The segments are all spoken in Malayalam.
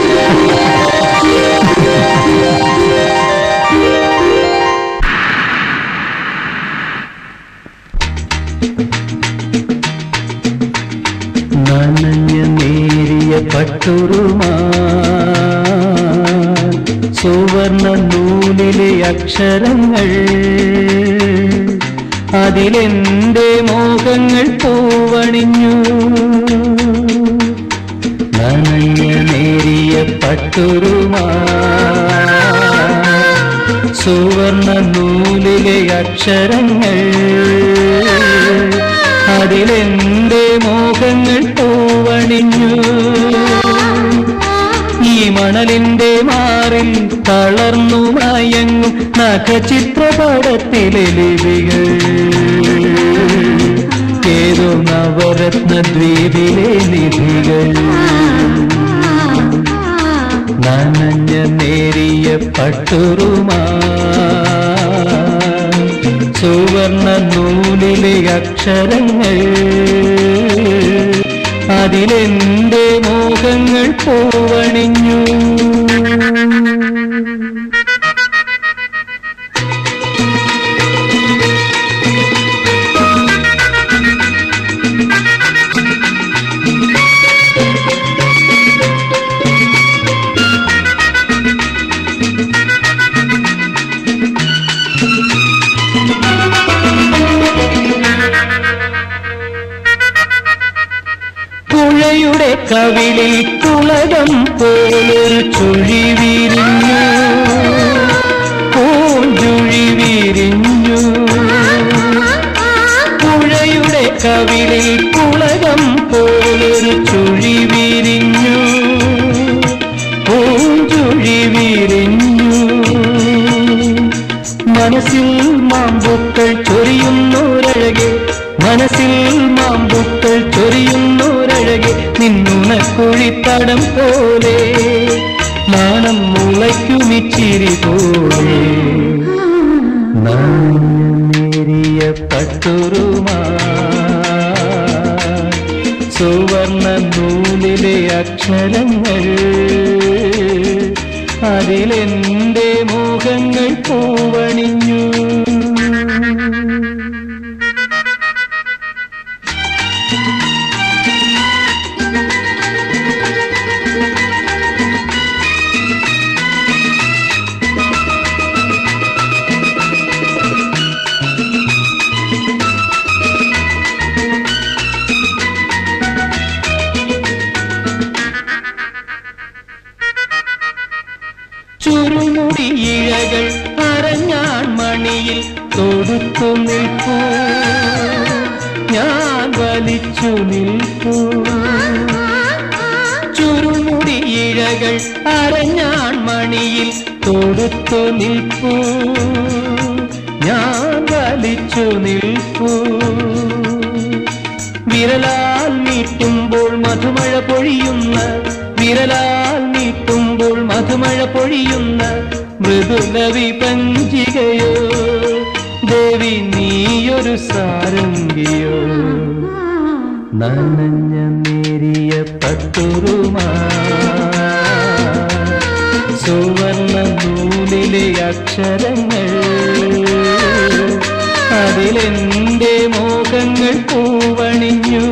Hahaha പട്ടുറുമാ സുവർണ നൂലിലെ അക്ഷരങ്ങൾ അതിലെന്റെ മോഹങ്ങൾ പൂവണിഞ്ഞു. നനഞ്ഞ നേരിയ പട്ടുരുമാ സുവർണ നൂലിലെ അക്ഷരങ്ങൾ അതിലെന്റെ മോഹങ്ങൾ പൂവണിഞ്ഞു. മണലിന്റെ മാറിൽ തളർന്നു മയങ്ങും നഖചിത്രപടത്തിലെ ലിപികൾ. ഏതോ നവരത്ന ദ്വീപിലെ നിധികൾ. നനഞ്ഞ നേരിയ പട്ടുറുമാ. സുവർണ നൂലിലെ അക്ഷരങ്ങൾ. അതിലെന്റെ മോഹങ്ങൾ പൂവണിഞ്ഞു? പുഴയുടെ കവിളിൽ തുളകം പോലൊരു ചുഴി വിരിഞ്ഞു പൂഞ്ചുഴി വിരിഞ്ഞു പുഴയുടെ കവിളിൽ തുളകം പോലൊരു ചുഴി വിരിഞ്ഞു പൂഞ്ചുഴി വിരിഞ്ഞു മനസ്സിൽ മാമ്പൂക്കൾ ചൊരിയുന്നോരഴകെ മനസ്സിൽ നിന്നുണക്കുഴിത്തടം പോലെ നാണം മുളയ്ക്കുമിച്ചിരി പോലെ. നേരിയ പട്ടുരുമാ സുവർണ നൂലിലെ അക്ഷരങ്ങൾ. അതിലെന്റെ മോഹങ്ങൾ പൂവണിഞ്ഞു മണിയിൽ തൊടുത്തു നിൽപ്പൂ. ഞാൻ വലിച്ചു നിൽപ്പൂ. ചുരുമുടി ഇഴകൾ അരഞ്ഞാൺ മണിയിൽ തൊടുത്തു നിൽപ്പൂ. ഞാൻ വലിച്ചു നിൽപ്പൂ. വിരലാൽ നീട്ടുമ്പോൾ മധുമഴ പൊഴിയുന്ന വിരലാൽ നീട്ടുമ്പോൾ മധുമഴ പൊഴിയുന്ന മൃദുലവി പഞ്ചികയോ ദേവി നീയൊരു സാരംഗിയോ. നനഞ്ഞ നേരിയ പട്ടുറുമാ. സുവർണ നൂലിലെ അക്ഷരങ്ങൾ അതിലെന്റെ മോഹങ്ങൾ പൂവണിഞ്ഞു.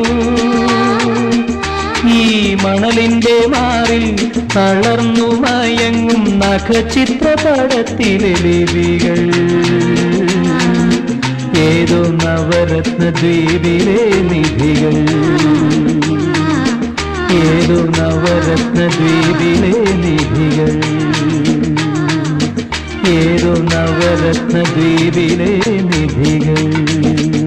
ഈ മണലിന്റെ മാറിൽ തളർന്നു നഖചിത്രപടത്തിലെ ലിപികൾ ഏതോ നവരത്ന ദ്വീപിലെ നിധികൾ. ഏതോ നവരത്ന ദ്വീപിലെ നിധികൾ. ഏതോ നവരത്ന ദ്വീപിലെ നിധികൾ.